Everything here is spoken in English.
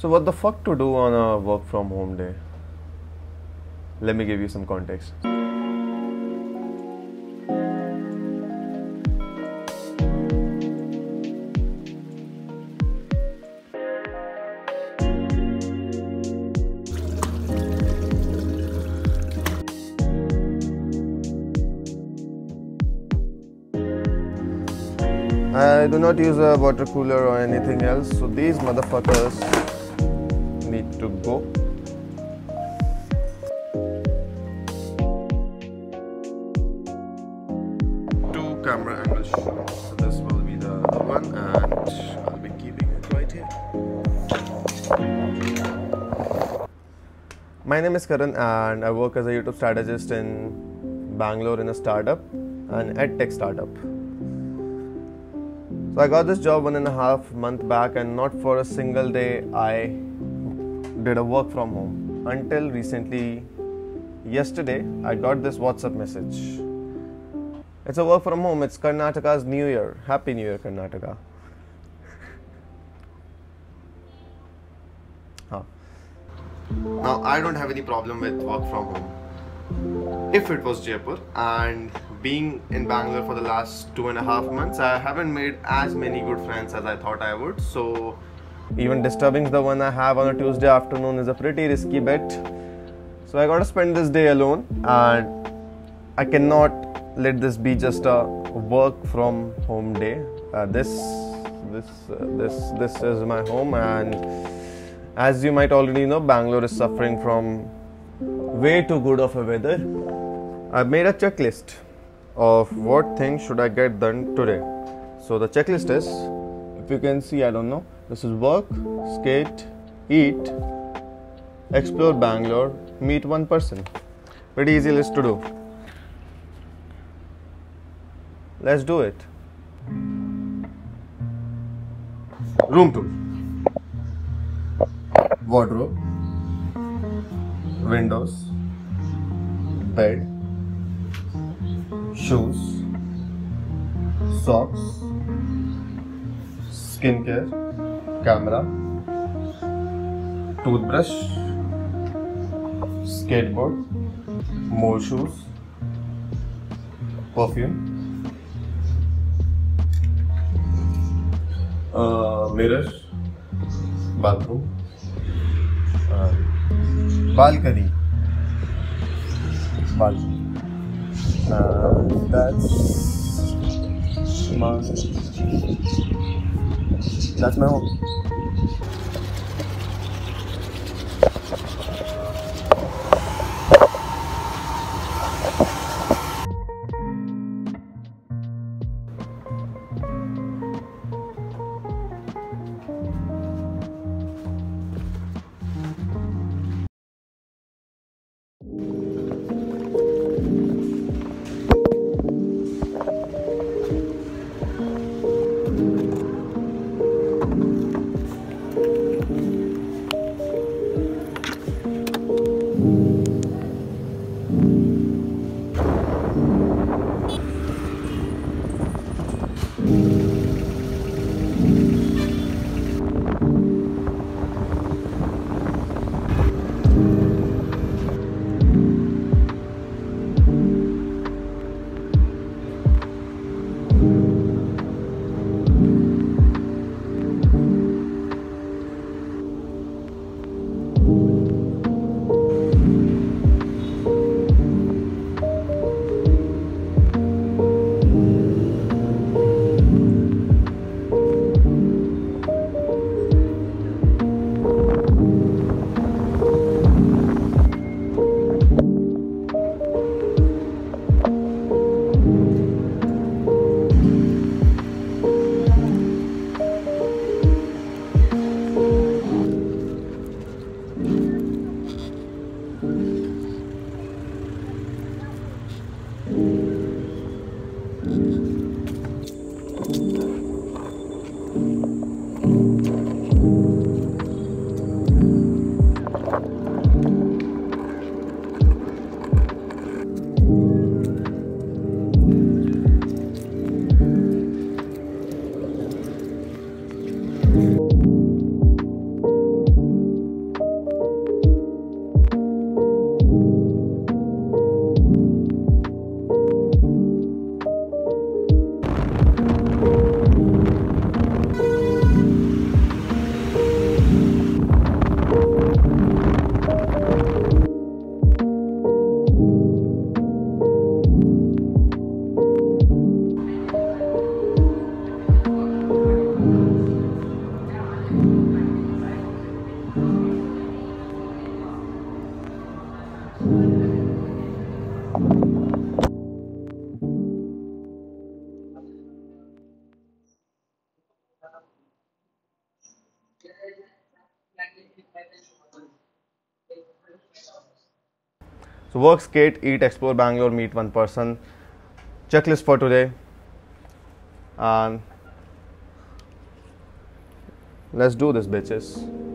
So, what the fuck to do on a work from home day? Let me give you some context. I do not use a water cooler or anything else, so these motherfuckers need to go. Two camera angles shot, so this will be the other one, and I'll be keeping it right here. My name is Karan, and I work as a YouTube strategist in Bangalore in a startup, an edtech startup. So I got this job one and a half month back, and not for a single day I did a work from home until recently. Yesterday, I got this WhatsApp message. It's a work from home. It's Karnataka's New Year. Happy New Year, Karnataka. Huh. Now I don't have any problem with work from home. If it was Jaipur and being in Bangalore for the last two and a half months, I haven't made as many good friends as I thought I would. So, even disturbing the one I have on a Tuesday afternoon is a pretty risky bet. So, I gotta spend this day alone, and I cannot let this be just a work from home day. Uh, this, this, uh, this, this is my home, and as you might already know, Bangalore is suffering from way too good of a weather. I've made a checklist of what things should I get done today. So the checklist is, you can see, I don't know, this is work, skate, eat, explore Bangalore, meet one person. Pretty easy list to do. Let's do it. Room tour. Wardrobe. Windows. Bed shoes, socks, skincare, camera, toothbrush, skateboard, more shoes, perfume, uh, mirror, bathroom, uh, balcony, balcony. Uh, that's my that's my home. So work, skate, eat, explore Bangalore, meet one person. Checklist for today. And let's do this, bitches.